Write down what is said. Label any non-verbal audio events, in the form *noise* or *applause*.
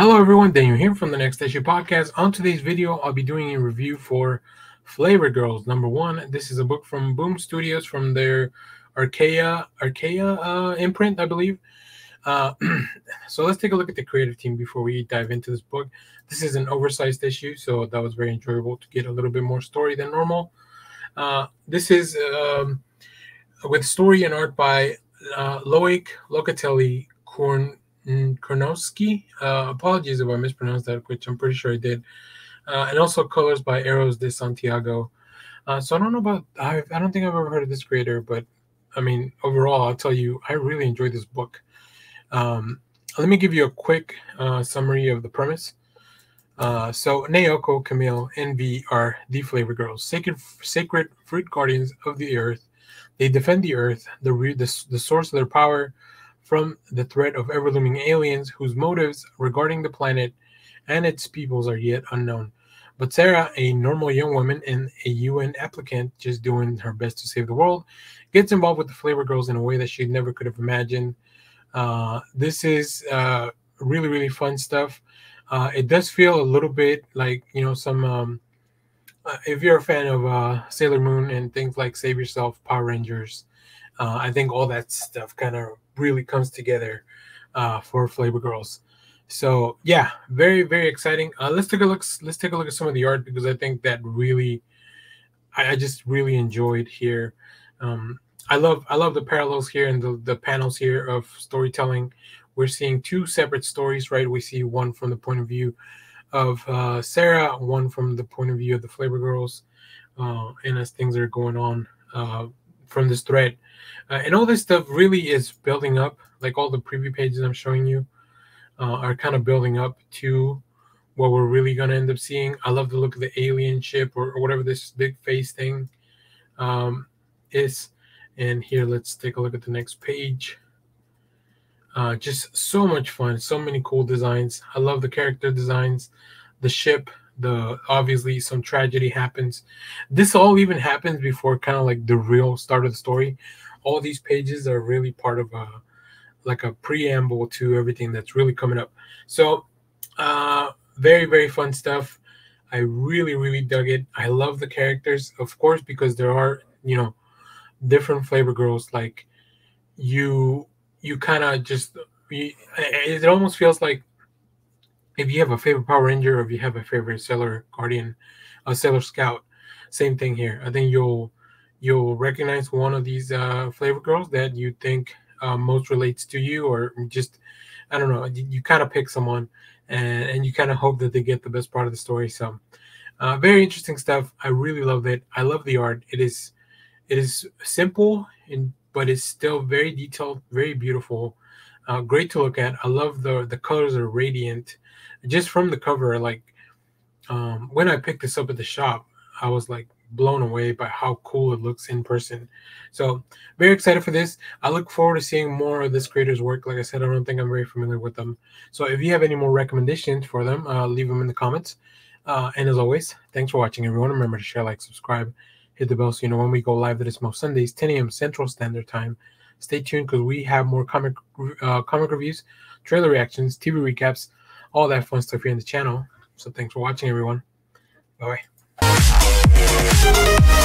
Hello everyone, Daniel here from the Next Issue Podcast. On today's video, I'll be doing a review for Flavor Girls number one. This is a book from Boom Studios from their Archaia Archaia uh, imprint, I believe. Uh, *clears throat* so let's take a look at the creative team before we dive into this book. This is an oversized issue, so that was very enjoyable to get a little bit more story than normal. Uh, this is um, with story and art by uh, Loic Locatelli Korn Kornowski. Uh, apologies if I mispronounced that, which I'm pretty sure I did. Uh, and also colors by Eros de Santiago. Uh, so I don't know about I, I don't think I've ever heard of this creator, but I mean overall, I'll tell you I really enjoyed this book. Um, let me give you a quick uh, summary of the premise. Uh, so Naoko, Camille, and V are the Flavor Girls, sacred sacred fruit guardians of the earth. They defend the earth, the, the, the source of their power, from the threat of ever looming aliens whose motives regarding the planet and its peoples are yet unknown. But Sarah, a normal young woman and a UN applicant just doing her best to save the world, gets involved with the Flavor Girls in a way that she never could have imagined. Uh, this is uh, really, really fun stuff. Uh, it does feel a little bit like, you know, some. Um, uh, if you're a fan of uh, Sailor Moon and things like Save Yourself, Power Rangers, uh, I think all that stuff kind of really comes together for Flavor Girls. So yeah, very very exciting. Uh, let's take a look. Let's take a look at some of the art because I think that really, I, I just really enjoyed here. Um, I love I love the parallels here and the the panels here of storytelling. We're seeing two separate stories, right? We see one from the point of view of uh, Sarah, one from the point of view of the Flavor Girls, uh, and as things are going on uh, from this thread, uh, and all this stuff really is building up. Like all the preview pages I'm showing you uh, are kind of building up to what we're really going to end up seeing. I love the look of the alien ship or, or whatever this big face thing um, is. And here, let's take a look at the next page. Uh, just so much fun, so many cool designs. I love the character designs, the ship, the obviously some tragedy happens. This all even happens before kind of like the real start of the story. All these pages are really part of a like a preamble to everything that's really coming up. So, uh, very very fun stuff. I really really dug it. I love the characters, of course, because there are you know different flavor girls. Like you you kind of just it almost feels like if you have a favorite Power Ranger or if you have a favorite Sailor Guardian, a Sailor Scout, same thing here. I think you'll you'll recognize one of these uh, flavor girls that you think uh, most relates to you, or just I don't know. You, you kind of pick someone, and, and you kind of hope that they get the best part of the story. So, uh, very interesting stuff. I really love it. I love the art. It is it is simple and but it's still very detailed, very beautiful, uh, great to look at. I love the the colors are radiant, just from the cover. Like um, when I picked this up at the shop, I was like, blown away by how cool it looks in person. So very excited for this. I look forward to seeing more of this creator's work. Like I said, I don't think I'm very familiar with them. So if you have any more recommendations for them, uh, leave them in the comments. Uh, and as always, thanks for watching, everyone. Remember to share, like, subscribe, hit the bell so you know when we go live. That is most Sundays, 10 a.m. Central Standard Time. Stay tuned because we have more comic uh, comic reviews, trailer reactions, TV recaps, all that fun stuff here in the channel. So thanks for watching, everyone. Bye. -bye.